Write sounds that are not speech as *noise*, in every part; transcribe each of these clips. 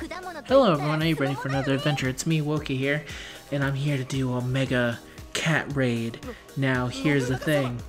Hello everyone, are you ready for another adventure? It's me, Wokey here, and I'm here to do a mega cat raid. Now, here's the thing.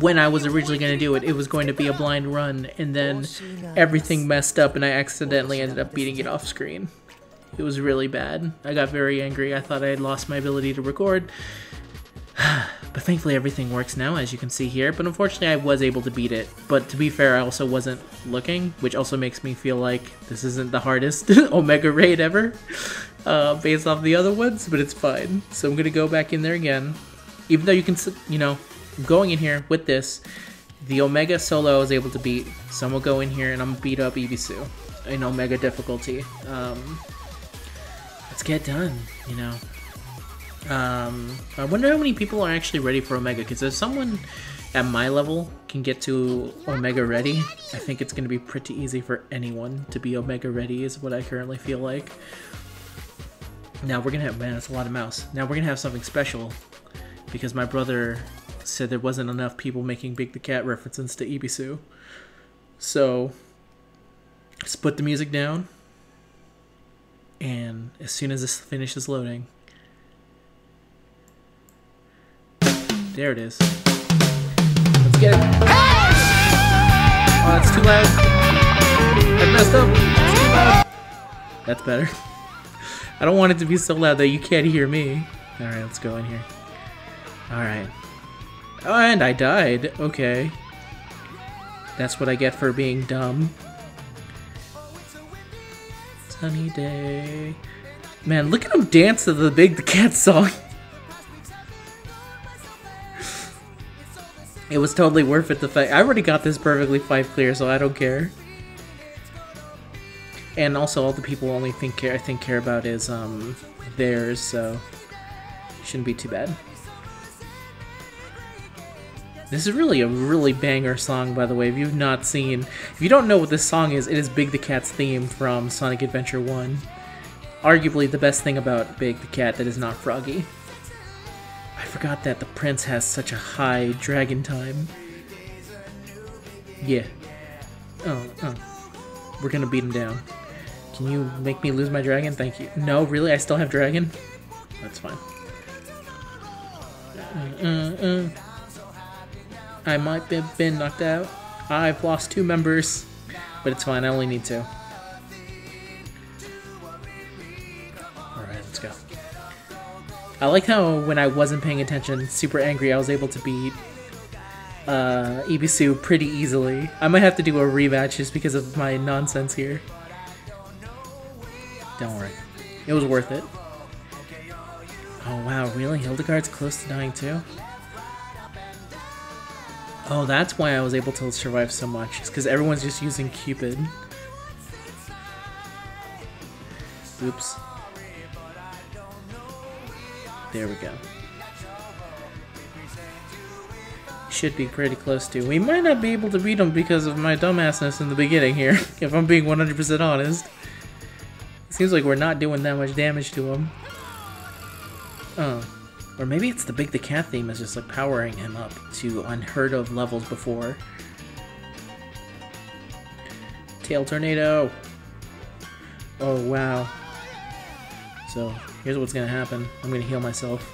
When I was originally going to do it, it was going to be a blind run, and then everything messed up and I accidentally ended up beating it off screen. It was really bad. I got very angry. I thought I had lost my ability to record. *sighs* but thankfully everything works now, as you can see here. But unfortunately I was able to beat it. But to be fair, I also wasn't looking, which also makes me feel like this isn't the hardest *laughs* Omega raid ever, *laughs* uh, based off the other ones, but it's fine. So I'm to go back in there again. Even though you can, you know, going in here with this, the Omega solo I was able to beat. So I'm to go in here and I'm to beat up Ebisu in Omega difficulty. Um, let's get done, you know. Um, I wonder how many people are actually ready for Omega, because if someone at my level can get to Omega ready, I think it's going to be pretty easy for anyone to be Omega ready, is what I currently feel like. Now we're going to have, man, that's a lot of mouse. Now we're going to have something special, because my brother said there wasn't enough people making Big the Cat references to Ebisu. So, let's put the music down, and as soon as this finishes loading, There it is. Let's get it. Oh, that's too loud. I messed up. It's too loud. That's better. *laughs* I don't want it to be so loud that you can't hear me. Alright, let's go in here. Alright. Oh, and I died. Okay. That's what I get for being dumb. Sunny day. Man, look at him dance to the Big the Cat song. *laughs* It was totally worth it. The fact I already got this perfectly five clear, so I don't care. And also, all the people only think care I think care about is um theirs, so shouldn't be too bad. This is really a really banger song, by the way. If you've not seen, if you don't know what this song is, it is Big the Cat's theme from Sonic Adventure 1. Arguably the best thing about Big the Cat that is not Froggy. Forgot that the prince has such a high dragon time. Yeah. Oh, oh. We're gonna beat him down. Can you make me lose my dragon? Thank you. No, really? I still have dragon? That's fine. Uh, uh, uh. I might have been knocked out. I've lost two members, but it's fine. I only need two. I like how when I wasn't paying attention, super angry, I was able to beat uh, Ebisu pretty easily. I might have to do a rematch just because of my nonsense here. Don't worry. It was worth it. Oh wow, really? Hildegarde's close to dying too? Oh, that's why I was able to survive so much. It's because everyone's just using Cupid. Oops. There we go. Should be pretty close to. We might not be able to beat him because of my dumbassness in the beginning here, *laughs* if I'm being 100% honest. It seems like we're not doing that much damage to him. Oh. Or maybe it's the Big the Cat theme is just like powering him up to unheard of levels before. Tail Tornado! Oh wow. So, Here's what's gonna happen. I'm gonna heal myself.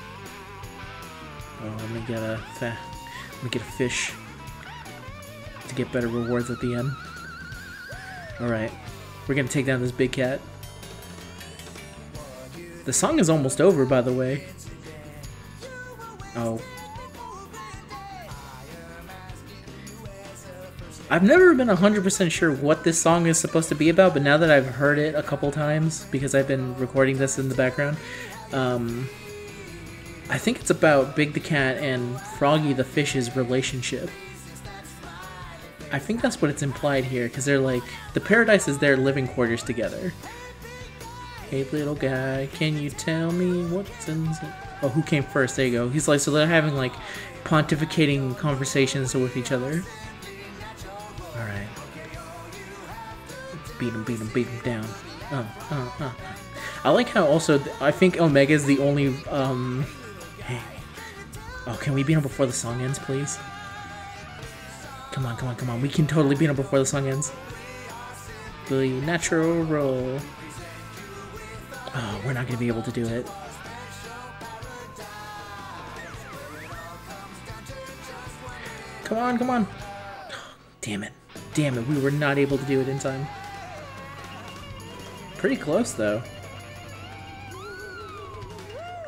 Oh, let me get a let me get a fish to get better rewards at the end. Alright. We're gonna take down this big cat. The song is almost over, by the way. Oh, I've never been 100% sure what this song is supposed to be about, but now that I've heard it a couple times, because I've been recording this in the background, um, I think it's about Big the Cat and Froggy the Fish's relationship. I think that's what it's implied here, because they're like, the paradise is their living quarters together. Hey little guy, can you tell me what's in... Oh, who came first? There you go. He's like, so they're having like pontificating conversations with each other. Beat him, beat him, beat him down. Uh, uh, uh. I like how also, I think Omega is the only, um... Hey. Oh, can we beat him before the song ends, please? Come on, come on, come on. We can totally beat him before the song ends. perfectly natural roll. Oh, we're not gonna be able to do it. Come on, come on. *gasps* Damn it. Damn it, we were not able to do it in time. Pretty close, though.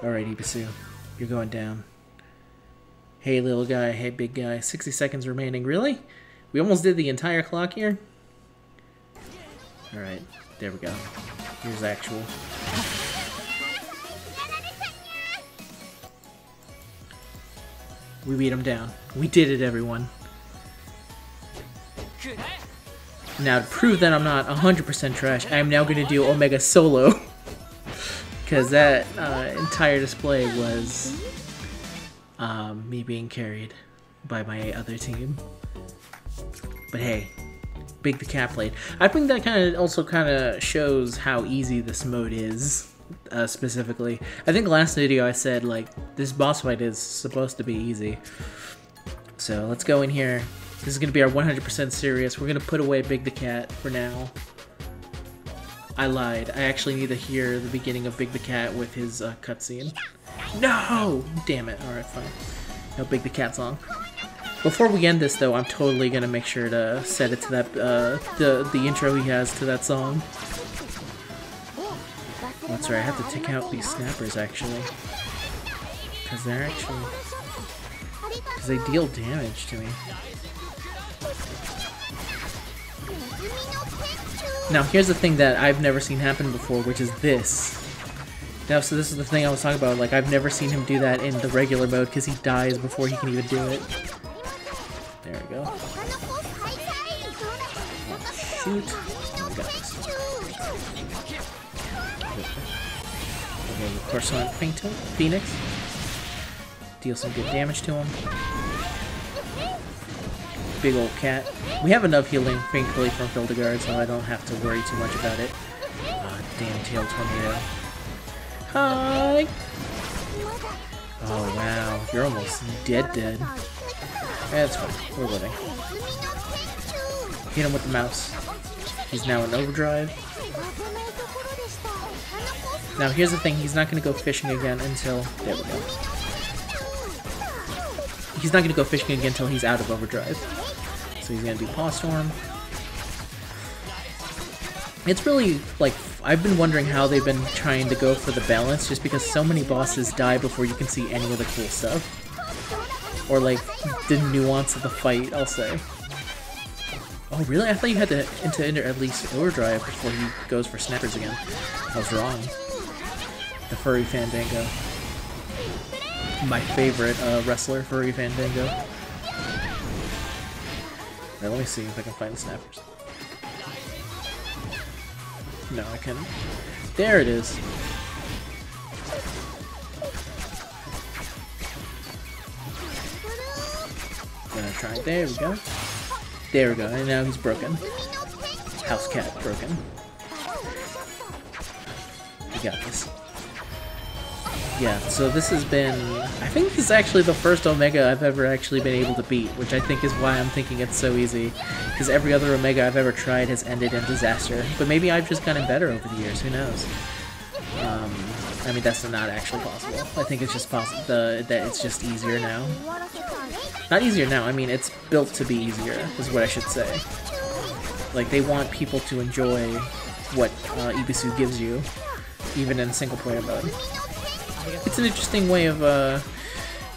Alright, Ebisu. You're going down. Hey, little guy. Hey, big guy. 60 seconds remaining. Really? We almost did the entire clock here? Alright. There we go. Here's actual. We beat him down. We did it, everyone. Now, to prove that I'm not 100% trash, I am now going to do Omega Solo. *laughs* Because that uh, entire display was um, me being carried by my other team. But hey, Big the Cat played. I think that kind of also kind of shows how easy this mode is. Uh, specifically, I think last video I said like this boss fight is supposed to be easy. So let's go in here. This is gonna be our 100% serious. We're gonna put away Big the Cat for now. I lied. I actually need to hear the beginning of Big the Cat with his uh, cutscene. No! Damn it. Alright, fine. No Big the Cat song. Before we end this, though, I'm totally gonna make sure to set it to that, uh, the, the intro he has to that song. That's right, I have to take out these snappers, actually. Because they're actually... Because they deal damage to me. Now, here's the thing that I've never seen happen before, which is this. Now, so this is the thing I was talking about. Like, I've never seen him do that in the regular mode because he dies before he can even do it. There we go. Shoot. Okay, of course, on Phoenix. Deal some good damage to him. Big old cat. We have enough healing, thankfully, from Hildegarde, so I don't have to worry too much about it. Oh, damn tail tornado. Hi! Oh, wow. You're almost dead dead. That's fine. We're living. Hit him with the mouse. He's now in overdrive. Now, here's the thing. He's not going to go fishing again until... There we go. He's not going to go fishing again until he's out of overdrive. So he's to do Paw Storm. It's really, like, I've been wondering how they've been trying to go for the balance, just because so many bosses die before you can see any of the cool stuff. Or, like, the nuance of the fight, I'll say. Oh, really? I thought you had to enter at least overdrive before he goes for snappers again. I was wrong. The Furry Fandango. My favorite uh, wrestler, Furry Fandango. Right, let me see if I can find the snappers. No, I can't. There it is. Gonna try. There we go. There we go. And now he's broken. House cat broken. We got this. Yeah, so this has been... I think this is actually the first Omega I've ever actually been able to beat, which I think is why I'm thinking it's so easy. Because every other Omega I've ever tried has ended in disaster. But maybe I've just gotten better over the years, who knows? Um, I mean, that's not actually possible. I think it's just possible that it's just easier now. Not easier now, I mean, it's built to be easier, is what I should say. Like, they want people to enjoy what uh, Ebisu gives you, even in single-player mode. It's an interesting way of, uh,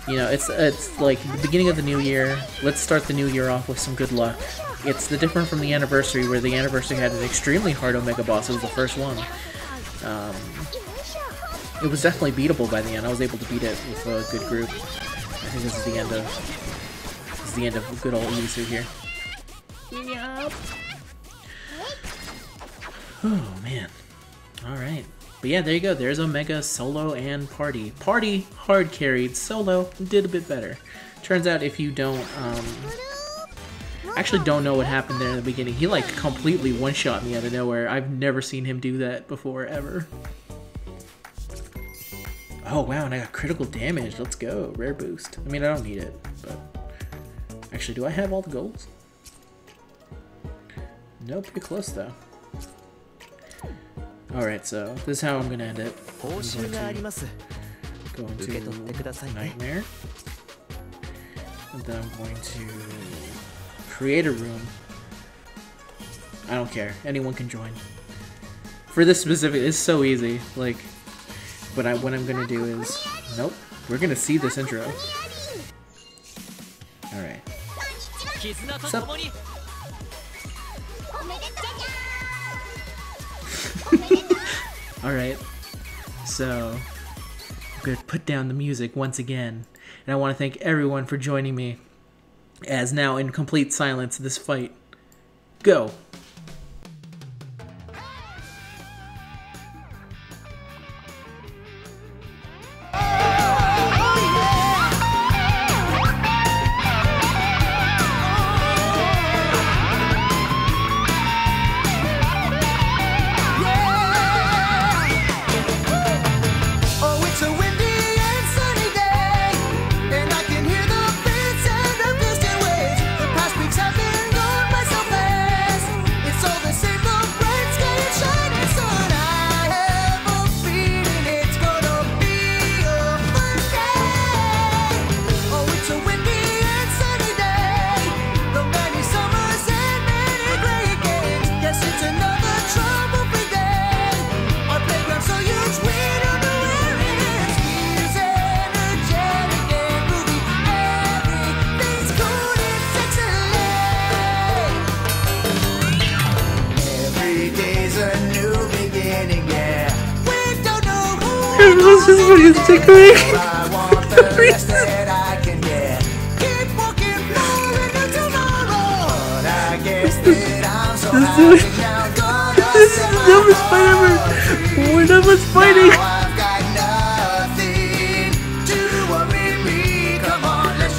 you know, it's it's like the beginning of the new year. Let's start the new year off with some good luck. It's the different from the anniversary, where the anniversary had an extremely hard Omega boss. It was the first one. Um, it was definitely beatable by the end. I was able to beat it with a good group. I think this is the end of this is the end of good old Ebisu here. Yep. Oh man. All right. But yeah, there you go. There's Omega, Solo, and Party. Party hard carried. Solo did a bit better. Turns out if you don't, um, actually don't know what happened there in the beginning. He like completely one-shot me out of nowhere. I've never seen him do that before, ever. Oh wow, and I got critical damage. Let's go. Rare boost. I mean, I don't need it, but... Actually, do I have all the golds? Nope, pretty close though. Alright, so this is how I'm gonna end it. I'm going to go into Nightmare. And then I'm going to create a room. I don't care. Anyone can join. For this specific, it's so easy. Like, but I, what I'm gonna do is... Nope. We're gonna see this intro. Alright. What's? *laughs* Alright, so I'm going to put down the music once again. And I want to thank everyone for joining me as now in complete silence this fight. Go! tickling. *laughs* this, is, this is the dumbest fight ever. We're not much fighting.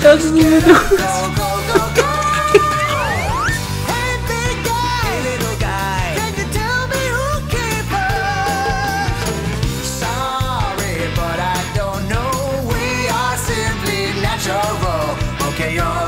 That's the dumbest. your